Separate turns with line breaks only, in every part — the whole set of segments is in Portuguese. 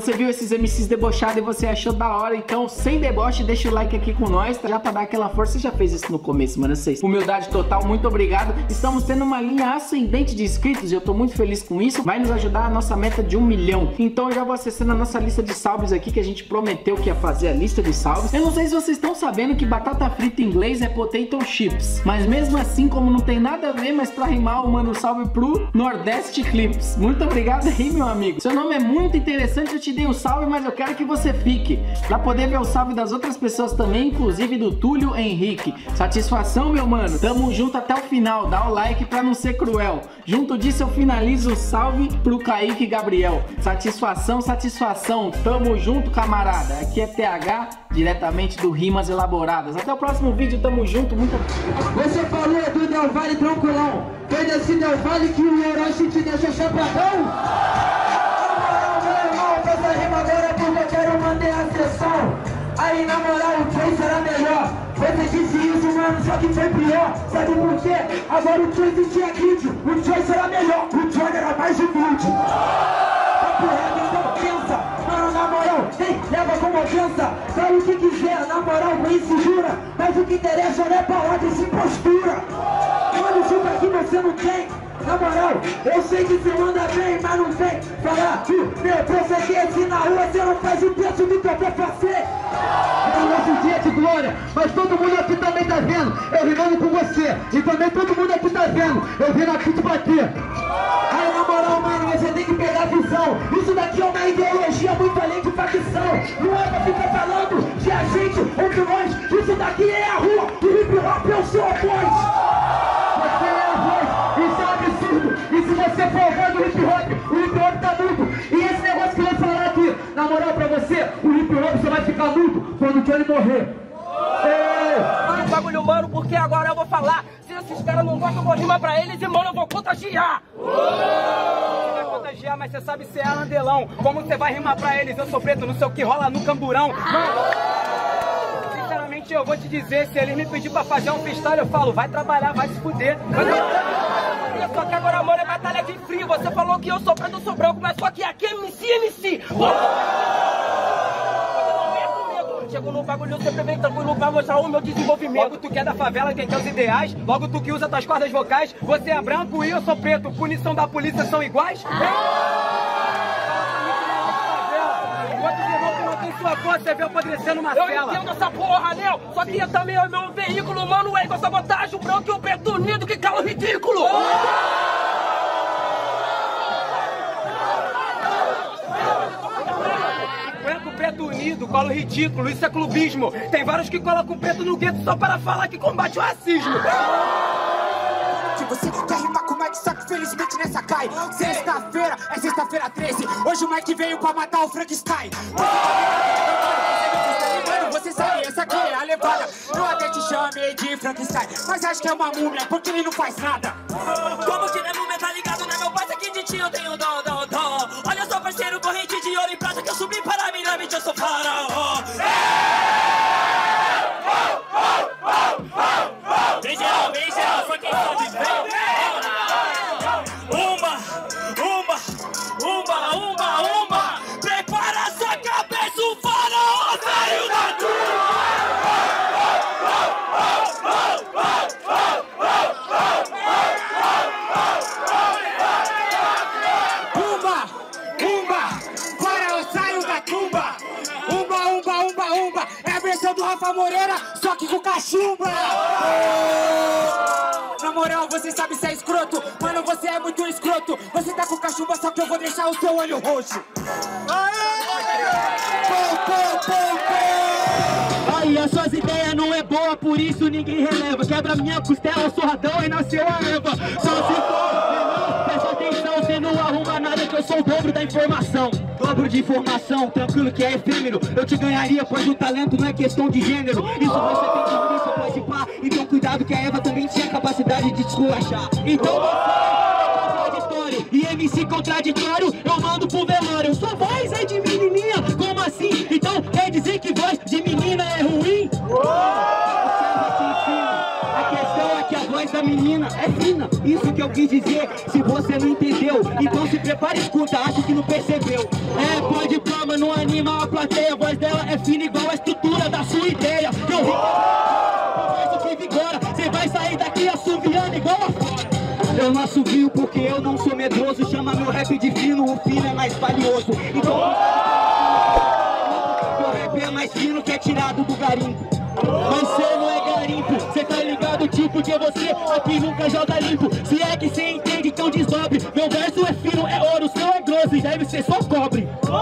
Você viu esses MCs debochados e você achou da hora, então sem deboche, deixa o like aqui com nós, tá? já pra dar aquela força. Você já fez isso no começo, mano, vocês. Humildade total, muito obrigado. Estamos tendo uma linha ascendente de inscritos e eu tô muito feliz com isso. Vai nos ajudar a nossa meta de um milhão. Então eu já vou acessando a nossa lista de salves aqui, que a gente prometeu que ia fazer a lista de salves. Eu não sei se vocês estão sabendo que batata frita em inglês é potato chips, mas mesmo assim, como não tem nada a ver, mas pra rimar, eu mando um salve pro Nordeste Clips. Muito obrigado aí, meu amigo. Seu nome é muito interessante, eu te te dei um salve, mas eu quero que você fique. Pra poder ver o salve das outras pessoas também, inclusive do Túlio Henrique. Satisfação, meu mano. Tamo junto até o final. Dá o like pra não ser cruel. Junto disso eu finalizo o salve pro Kaique Gabriel. Satisfação, satisfação. Tamo junto, camarada. Aqui é TH, diretamente do Rimas Elaboradas. Até o próximo vídeo, tamo junto. Muita...
Você falou do Del Valle tranquilão. Foi desse Del Valle que o Orochi te deixa chapadão? Sessão Aí na moral o Trace era melhor. Você disse isso mano, só que foi pior. Sabe por quê? Agora o Trace tinha kit O Trace era melhor, o John era mais humilde. Papo reto, então pensa. Mano, na moral, tem, leva como ofensa Fala o que quiser, na moral, nem se jura Mas o que interessa não é palavra, sim postura. Mano, chupa aqui você não tem na moral, eu sei que você manda bem, mas não vem falar que meu processo é aqui na rua, você não faz o preço do que eu vou fazer. É o nosso dia de glória, mas todo mundo aqui também tá vendo, eu rimando com você, e também todo mundo aqui tá vendo, eu vim aqui te bater. Aí na moral, mano, você tem que pegar a visão, isso daqui é uma ideologia
esses caras não gostam, eu vou rimar pra eles e, mano, eu vou contagiar. Você vai contagiar, mas você sabe ser Alan Delão. Como você vai rimar pra eles? Eu sou preto, não sei o que rola no camburão. Mano, sinceramente, eu vou te dizer, se eles me pedir pra fazer um freestyle, eu falo, vai trabalhar, vai se fuder. Vai só que agora, mano, é batalha de frio. Você falou que eu sou preto, eu sou branco, mas só que aqui é MC, MC. Chego no bagulho, sempre vem tranquilo pra mostrar o meu desenvolvimento. Logo tu que é da favela, quem quer os ideais. Logo tu que usa tuas cordas vocais. Você é branco e eu sou preto. Punição da polícia são iguais? sua cor, você vê apodrecendo uma eu cela. Eu entendo essa porra. Né? Só que também é o meu veículo, mano. É igual sabotagem, o branco e o preto unido, que calo ridículo. Branco, preto unido, colo ridículo, isso é clubismo. Tem vários que colocam preto no gueto só para falar que combate o racismo.
Você quer rimar com o Mike, só que felizmente nessa cai. Sexta-feira é sexta-feira 13. Hoje o Mike veio pra matar o Frankenstein. Mano, você sabe, essa aqui é a levada. Eu até te chamei de Frankenstein, mas acho que é uma múmia, porque ele não faz nada.
Como que não é múmia, tá ligado, né? Meu pai aqui de ti eu tenho dó, dó,
Umba, umba, umba. É a versão do Rafa Moreira, só que com cachumba. Na moral, você sabe se é escroto Mano, você é muito escroto. Você tá com cachumba, só que eu vou deixar o seu olho roxo.
Aí, as suas ideias não é boa, por isso ninguém releva. Quebra minha costela, surradão e nasceu a Eva. Só se for sou o dobro da informação. Dobro de informação, tranquilo que é efêmero. Eu te ganharia, pois o talento não é questão de gênero. Isso você tem que isso pode pá. Então cuidado que a Eva também tinha capacidade de te esculachar. Então você é contraditório. E MC contraditório, eu mando pro velório. Sua voz é de menininha, como assim? Então quer dizer que voz de menina é ruim? A é fina
isso que eu quis dizer. Se você não entendeu, então se prepare e escuta, acho que não percebeu. É, pode palma, não anima a plateia. A voz dela é fina igual a estrutura da sua ideia. Eu vi que vigora, você vai sair daqui assoviando igual a fora. Eu não assovio porque eu não sou medroso. Chama meu rap de fino, o fino é mais valioso. Então. Meu rap é mais fino que é tirado do garimpo. Ligado tipo que você aqui nunca joga limpo Se é que cê entende, então desdobre Meu verso é fino, é ouro, seu é grosso e deve ser só cobre Tudo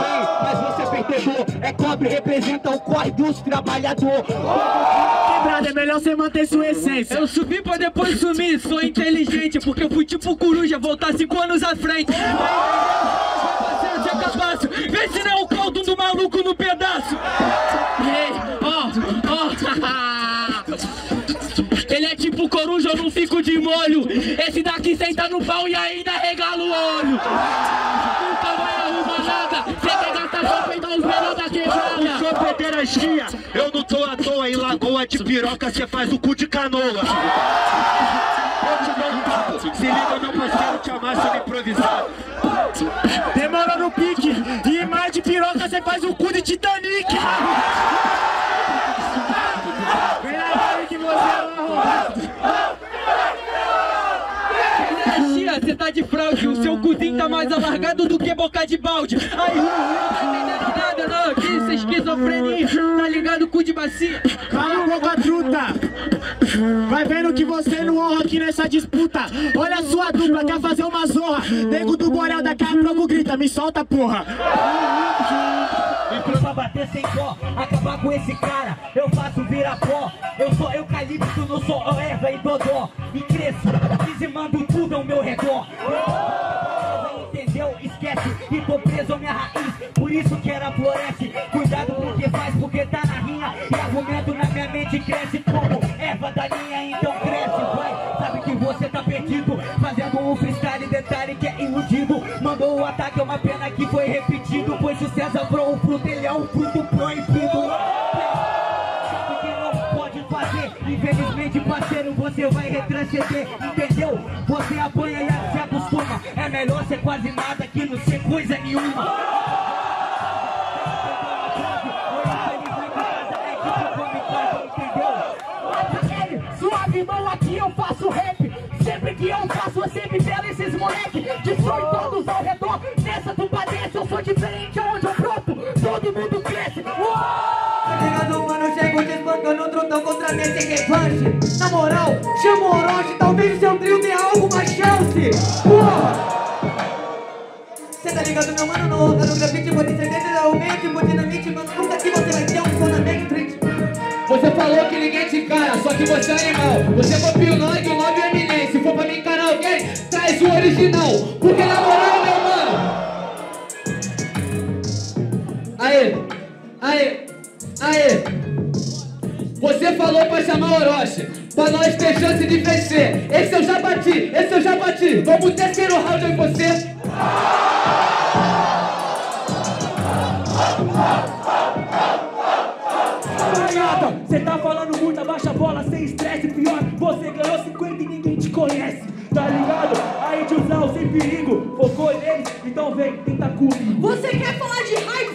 bem, mas você percebeu, é cobre, representa o corre dos trabalhadores
Quebrada, é melhor você manter sua essência
Eu subi pra depois sumir, sou inteligente Porque eu fui tipo coruja, voltar cinco anos à frente Parceiro, se acabasse, vê se não é o caldo do maluco no pedaço fico de molho. Esse daqui senta no pau e ainda regala o olho Nunca vai arrumar nada. Cê quer gastar só peidar os melhores da quebrada
Sou pederastia, eu não tô à toa. Em lagoa de piroca cê faz o cu de canoa. Eu se liga meu parceiro, te amasso no improvisado Demora no pique, e mais de piroca cê faz o cu de Titanic Vem lá, vai que você é um arrombado
Tia, cê tá de fraude, o seu cozinho tá mais alargado do que boca de balde. Aí, não tá entendendo nada, não, que isso é esquizofrenia, tá ligado, cu de bacia.
Cala a boca, truta! Vai vendo que você não honra aqui nessa disputa. Olha a sua dupla, quer fazer uma zorra. Nego do Borel daqui a pouco grita, me solta, porra.
E pra bater sem dó, acabar com esse cara, eu faço virar pó. Eu sou eucalipto, não sou erva e dodó. E cresço, dizimando tudo ao meu redor. Entendeu? Esquece que tô preso à minha raiz. Por isso que ela floresce. Cuidado com o que faz, porque tá na rinha. E argumento na minha mente cresce como erva daninha, então cresce, vai. Sabe que você tá perdido, fazendo um freestyle, detalhe que é iludido. Mandou o ataque, é uma pena que foi repetido. Pois o César ele é um fruto proibido. Sabe que não pode fazer, infelizmente, parceiro, você vai retroceder, É ser quase nada que não ser coisa nenhuma.
Suave, mão, aqui eu faço rap. Sempre que eu faço, você me pela esses moleque. Destrói todos ao redor. Nessa tu padece, eu sou diferente aonde eu broto. Todo mundo cresce. Uou!
Chegando, mano, chego te espancando, trotão contra mim sem revanche. Na moral, chama o Orochi, talvez o seu trio tenha alguma chance. Porra! Ligado, meu mano, não roda no grafite, vou ter certeza, realmente, vou dinamite, mano, nunca que você vai ter um som na Backstreet. Você falou que ninguém te encara, só que você é animal. Você copiou o nome, o nome é Eminem. Se for pra me encarar alguém, traz o original. Porque na moral, meu mano. Aê, aê, aê. Você falou pra chamar o Orochi, pra nós ter chance de vencer. Esse eu já bati, esse eu já bati. Vamos terceiro round em você.
Camarada, Cê tá falando muito, abaixa a bola sem estresse. Pior, você ganhou 50 e ninguém te conhece. Tá ligado? Aí tiozão, sem perigo. Focou neles, então vem, tenta comigo.
Você quer falar de hype?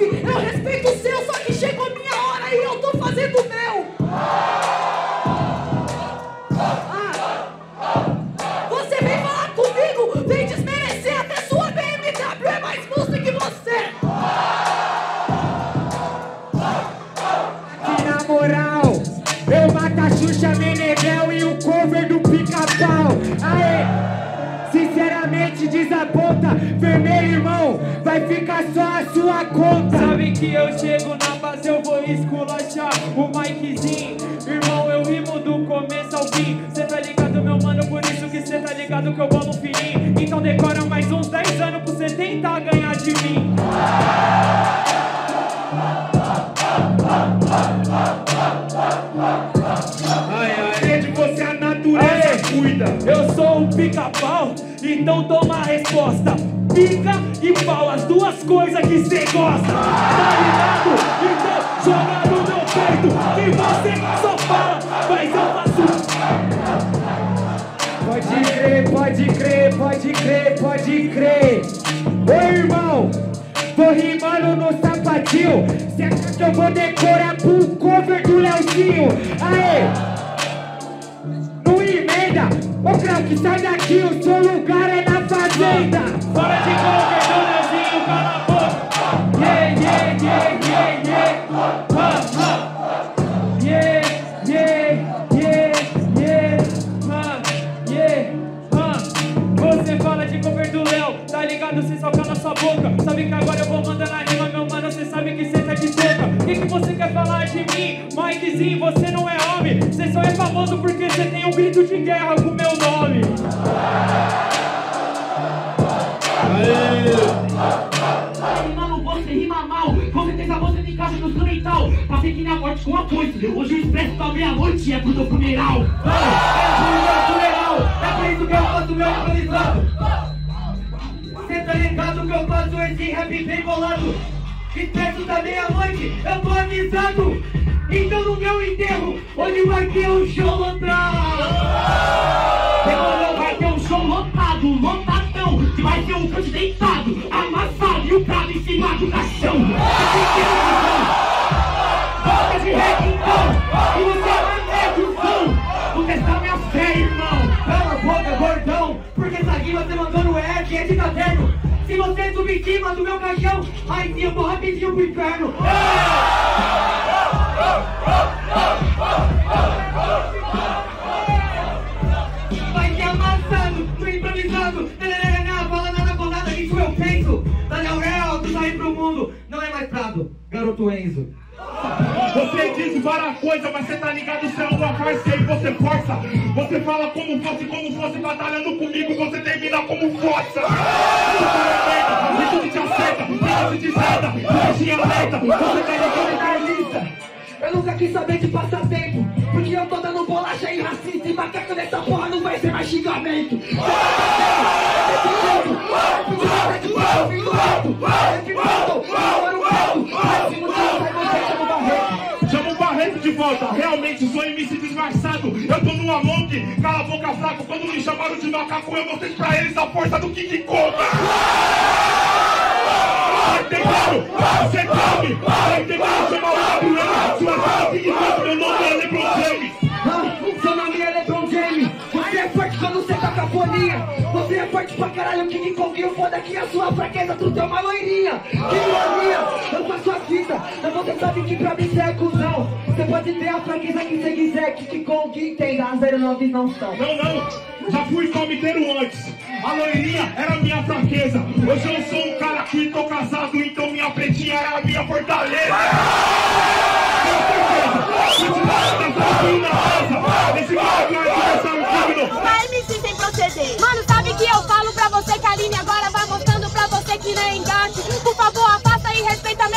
Vermelho irmão, vai ficar só a sua conta. Sabe que eu chego na base, eu vou esculachar o Mikezinho. Irmão, eu rimo do começo ao fim. Cê tá ligado, meu mano, por isso que cê tá ligado que eu bolo fininho. Então decora mais uns 10 anos pra cê tentar ganhar de mim. Ai, ai, de você a natureza cuida. Eu sou um pica-pau, então toma a resposta. Pica e pau, as duas coisas que cê gosta. Tá ligado? Então joga no meu peito. Que você só fala, mas eu faço. Pode crer. Pode crer, pode crer, pode crer. Ô irmão, vou rimando no sapatinho. Cê acha que eu vou decorar pro cover do Leozinho? Aê! Não emenda! Ô craque, sai daqui, o seu lugar na de boca! Yeah, yeah, yeah, yeah, yeah! Ah, ah. Yeah, yeah, yeah, yeah, ah, ah. Você fala de cover do tá ligado? Cê só cala sua boca. Sabe que agora eu vou mandar na rima, meu mano. Cê sabe que cê tá de toca. O que, que você quer falar de mim? Mikezinho, você não é homem. Cê só é famoso porque cê tem um grito de guerra com meu nome.
Na morte com a foice. Hoje o expresso da meia-noite é pro teu funeral. É pro meu funeral. É por isso que eu faço meu improvisado. Cê tá ligado que eu faço esse rap bem bolado. Expresso da meia-noite, eu tô avisado. Então no meu enterro, hoje vai ter um show lotado. Demorou, vai ter um show lotado, lotadão. Que vai ter um canto deitado, amassado e o prato em cima do caixão. Volta de então, e o som. Vou testar minha fé, irmão. Cala a boca, gordão, porque essa rima mandou no F, é de caderno. Se você cima do meu caixão, aí sim eu vou rapidinho pro inferno.
Como fosse, como fosse, batalhando comigo, você termina como força. Você tá merda, e tudo te acerta, e você desreda, energia alerta, você tá ligado, carniça.
Eu nunca quis saber de passatempo Porque eu tô dando bolacha e racista E macaco nessa porra não vai ser mais xingamento
volta, realmente sou MC disfarçado. Eu tô numa long, cala a boca fraco. Quando me chamaram de macaco, eu mostrei pra eles a força do King Kong. Tá entendendo? Você sabe? Tá entendendo? Chama o WM, sua cara Kong, meu nome é LeBron
forte pra caralho King Kong o foda é que a sua fraqueza Tu tem uma loirinha Que ironia Eu faço a fita Mas você sabe que pra mim você é cuzão Você pode ter a fraqueza que você quiser King Kong entenda As 09 não são
Não, não, já fui comiteiro antes. A loirinha era minha fraqueza. Hoje eu sou um cara que tô casado, então minha pretinha era a minha fortaleza. Tenho certeza, se dançado na casa, esse cara vai um.
Vai MC sem proceder. Mano, sabe que eu falo pra você que a Aline agora vai mostrando pra você que não é engate. Por favor, afasta e respeita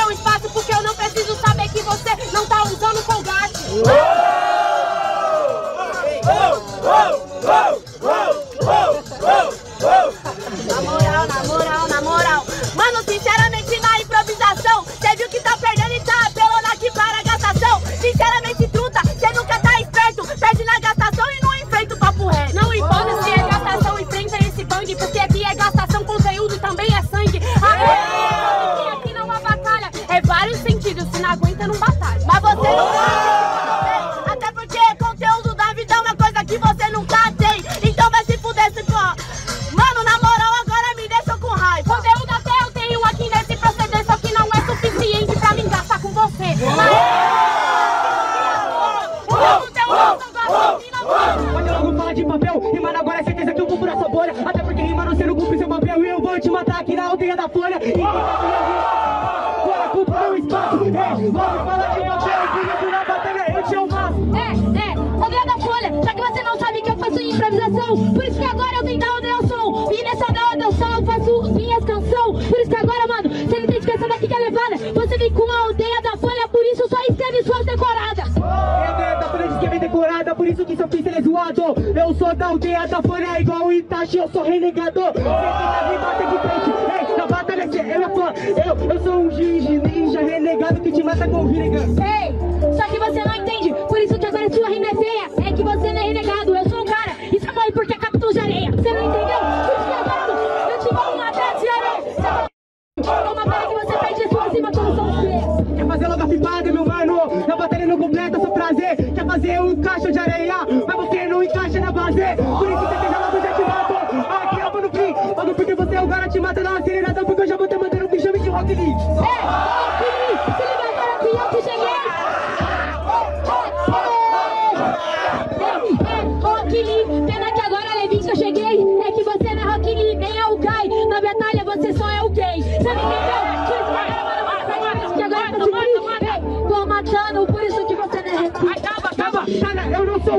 que que é. Você vem com a aldeia da Folha, por isso só escreve suas decoradas.
É da folha de esquema decorada Por isso que seu pincel é zoado Eu sou da aldeia da folha igual o Itachi Eu sou renegado Você me bater de frente Ei, na batalha é minha fã Eu, eu sou um Gigi ninja renegado Que te mata com o Rinnegan
Ei, só que você não entende, por isso que agora sua rima é feia. É que você não é renegado, eu sou um cara. E só morre porque é capitão de areia. Você não entendeu?
Fazer um caixa de areia, mas você não encaixa na base. Por isso você tem logo já te mato. Aqui eu vou no fim, mano, porque você é o cara te mata na acelerada, porque eu já vou te mandando um bicho de Rock Lee.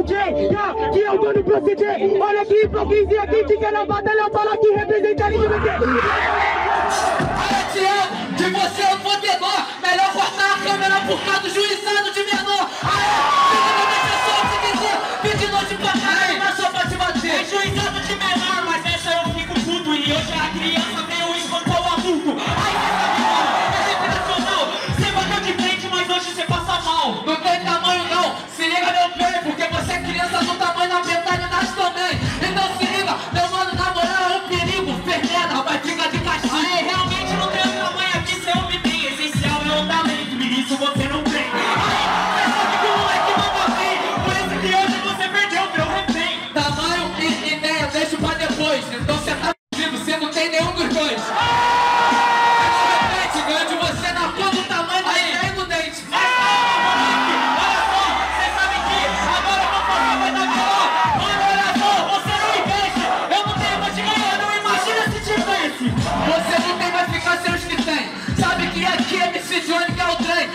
Gay,
yeah, que eu tô no proceder. Olha aqui, hipocrisia, quem te quer na batalha, fala que representa LGBT.
Tiago, que você é o fodedor. Melhor cortar a câmera por causa do juizado de menor. Aê, Sabe que aqui é MC Johnny que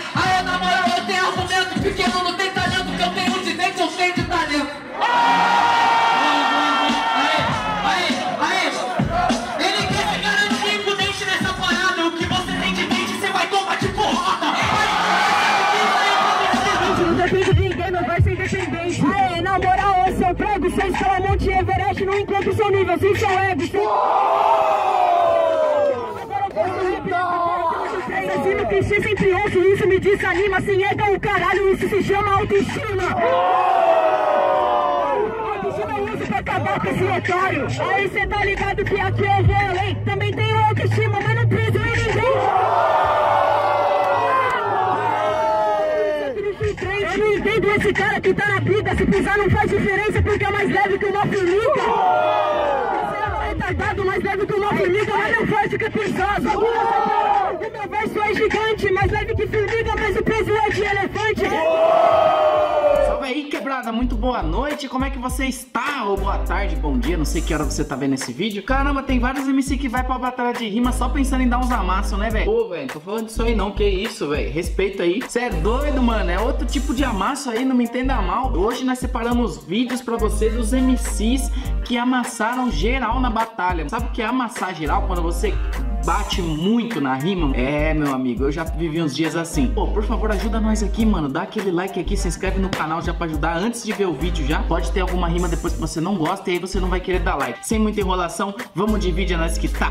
Clichê sempre ouço, isso me desanima, ego é o caralho, isso se chama autoestima. Autoestima eu uso pra acabar com esse otário. Aí cê tá ligado que aqui eu vou além. Também tenho autoestima, mas não piso em ninguém. Eu não entendo esse cara que tá na vida. Se pisar não faz diferença porque é mais leve que uma formiga. É mais leve que uma formiga, mas não forte que é pesado. O meu verso é gigante, mais leve que formiga, mas o peso é de elefante.
Salve aí, quebrada, muito boa noite, como é que você está? Ou boa tarde, bom dia, não sei que hora você tá vendo esse vídeo. Caramba, tem vários MC que vai pra batalha de rima só pensando em dar uns amassos, né, velho? Pô, velho, tô falando disso aí não, que isso, velho, respeito aí. Você é doido, mano, é outro tipo de amasso aí, não me entenda mal. Hoje nós separamos vídeos pra você dos MCs que amassaram geral na batalha. Sabe o que é amassar geral? Quando você bate muito na rima. É, meu amigo, eu já vivi uns dias assim. Pô, por favor, ajuda nós aqui, mano. Dá aquele like aqui, se inscreve no canal já pra ajudar antes de ver o vídeo já. Pode ter alguma rima depois que você não gosta e aí você não vai querer dar like. Sem muita enrolação, vamos de vídeo nós que tá.